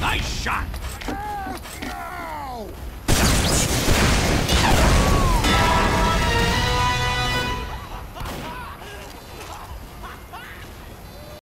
Nice shot!